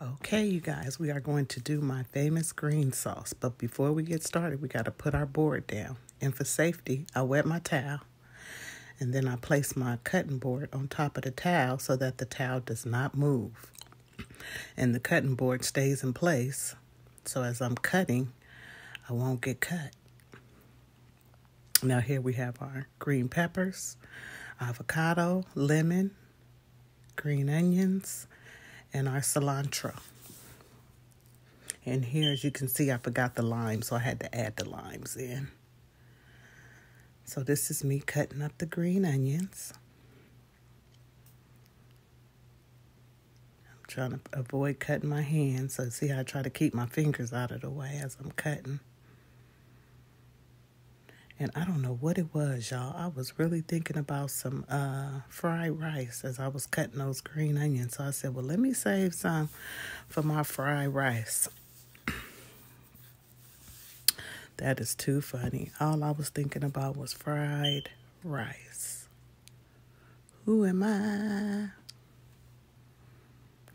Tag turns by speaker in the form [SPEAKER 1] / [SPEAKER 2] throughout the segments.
[SPEAKER 1] Okay, you guys, we are going to do my famous green sauce. But before we get started, we got to put our board down. And for safety, I wet my towel. And then I place my cutting board on top of the towel so that the towel does not move. And the cutting board stays in place. So as I'm cutting, I won't get cut. Now here we have our green peppers, avocado, lemon, green onions, and our cilantro. And here, as you can see, I forgot the lime, so I had to add the limes in. So this is me cutting up the green onions. I'm trying to avoid cutting my hands, so see how I try to keep my fingers out of the way as I'm cutting. And I don't know what it was, y'all. I was really thinking about some uh, fried rice as I was cutting those green onions. So I said, well, let me save some for my fried rice. that is too funny. All I was thinking about was fried rice. Who am I?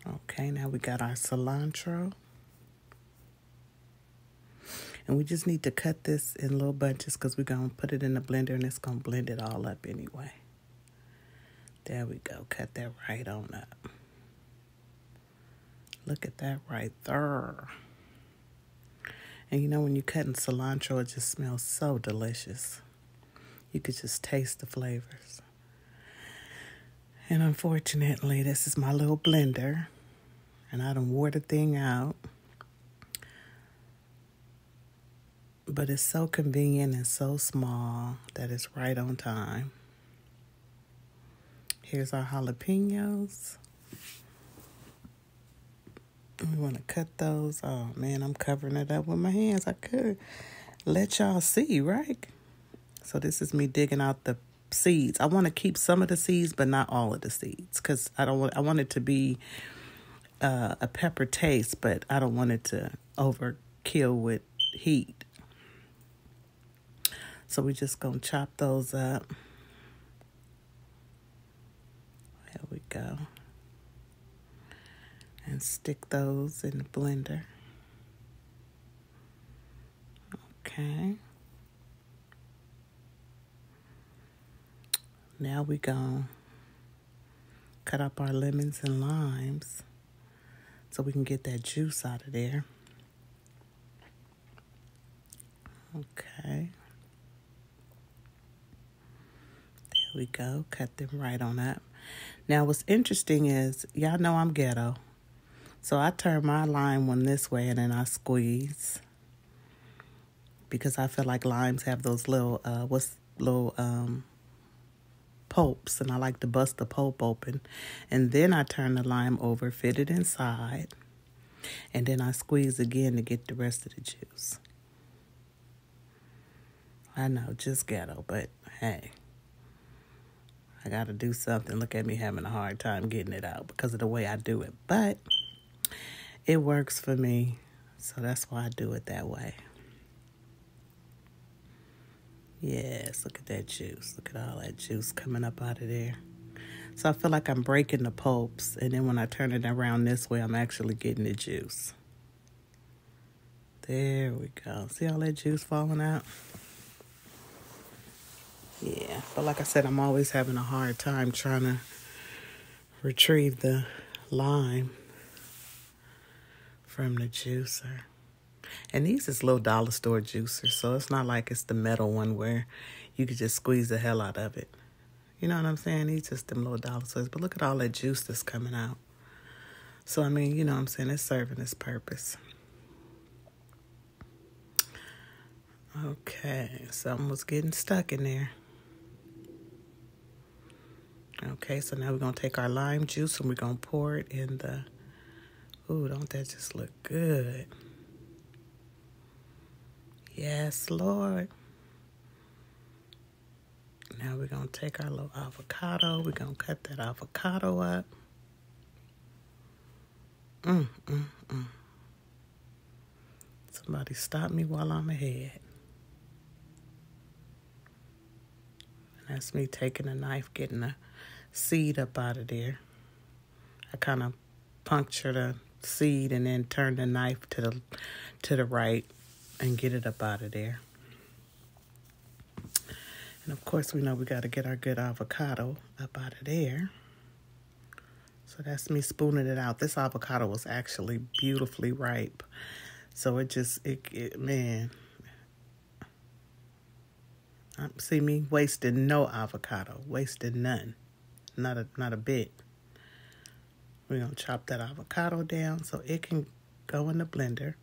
[SPEAKER 1] Okay, now we got our cilantro. And we just need to cut this in little bunches because we're going to put it in the blender and it's going to blend it all up anyway. There we go. Cut that right on up. Look at that right there. And you know, when you're cutting cilantro, it just smells so delicious. You could just taste the flavors. And unfortunately, this is my little blender. And I don't wore the thing out. But it's so convenient and so small that it's right on time. Here's our jalapenos. We want to cut those. Oh man, I'm covering it up with my hands. I could let y'all see, right? So this is me digging out the seeds. I want to keep some of the seeds, but not all of the seeds, because I don't want. I want it to be uh, a pepper taste, but I don't want it to overkill with heat. So we're just going to chop those up. There we go. And stick those in the blender. Okay. Now we go cut up our lemons and limes so we can get that juice out of there. Okay. We go. Cut them right on up. Now, what's interesting is, y'all know I'm ghetto. So I turn my lime one this way and then I squeeze. Because I feel like limes have those little, uh, what's little, um, pulps. And I like to bust the pulp open. And then I turn the lime over, fit it inside. And then I squeeze again to get the rest of the juice. I know, just ghetto, but hey. I got to do something. Look at me having a hard time getting it out because of the way I do it. But it works for me. So that's why I do it that way. Yes, look at that juice. Look at all that juice coming up out of there. So I feel like I'm breaking the pulps. And then when I turn it around this way, I'm actually getting the juice. There we go. See all that juice falling out? Yeah, but like I said, I'm always having a hard time trying to retrieve the lime from the juicer. And these is little dollar store juicers, so it's not like it's the metal one where you could just squeeze the hell out of it. You know what I'm saying? These just them little dollar stores. But look at all that juice that's coming out. So I mean, you know what I'm saying? It's serving its purpose. Okay, something was getting stuck in there. Okay, so now we're going to take our lime juice and we're going to pour it in the... Ooh, don't that just look good? Yes, Lord. Now we're going to take our little avocado. We're going to cut that avocado up. Mm, mm, mm. Somebody stop me while I'm ahead. And that's me taking a knife, getting a seed up out of there. I kind of punctured a seed and then turn the knife to the to the right and get it up out of there. And of course, we know we got to get our good avocado up out of there. So that's me spooning it out. This avocado was actually beautifully ripe. So it just, it, it man, see me wasting no avocado, wasting none, not a not a bit. We're gonna chop that avocado down so it can go in the blender.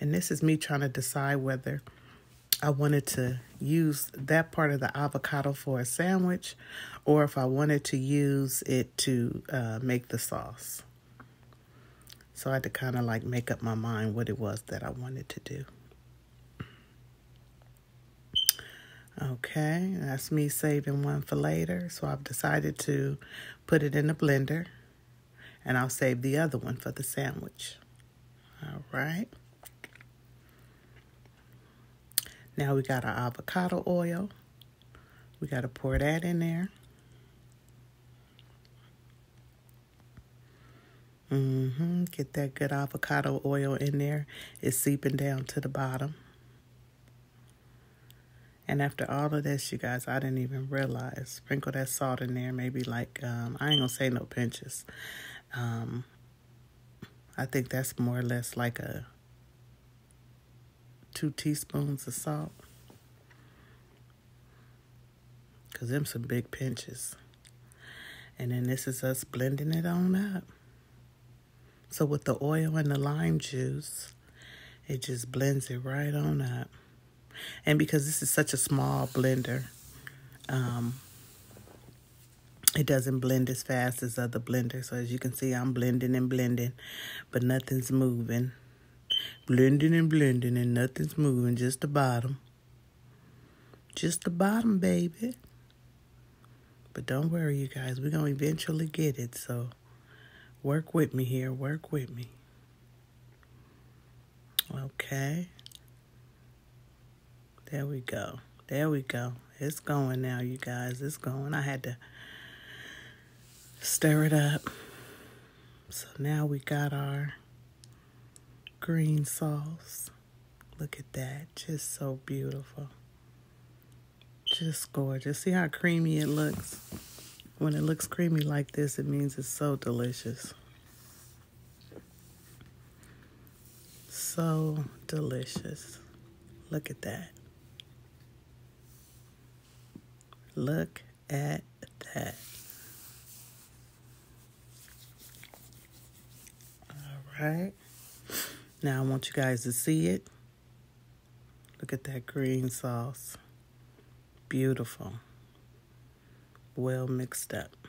[SPEAKER 1] And this is me trying to decide whether I wanted to use that part of the avocado for a sandwich or if I wanted to use it to uh, make the sauce. So I had to kind of like make up my mind what it was that I wanted to do. Okay, that's me saving one for later. So I've decided to put it in the blender and I'll save the other one for the sandwich. All right. Now we got our avocado oil. We got to pour that in there. Mm-hmm. Get that good avocado oil in there. It's seeping down to the bottom. And after all of this, you guys, I didn't even realize. Sprinkle that salt in there, maybe like, um, I ain't gonna say no pinches. Um, I think that's more or less like a two teaspoons of salt. Because them some big pinches. And then this is us blending it on up. So with the oil and the lime juice, it just blends it right on up. And because this is such a small blender, um, it doesn't blend as fast as other blenders. So as you can see, I'm blending and blending, but nothing's moving. Blending and blending and nothing's moving, just the bottom. Just the bottom, baby. But don't worry, you guys. We're going to eventually get it. So work with me here. Work with me. Okay. There we go. There we go. It's going now, you guys. It's going. I had to stir it up. So now we got our green sauce. Look at that. Just so beautiful. Just gorgeous. See how creamy it looks? When it looks creamy like this, it means it's so delicious. So delicious. Look at that. Look at that. right? Now I want you guys to see it. Look at that green sauce. Beautiful. Well mixed up.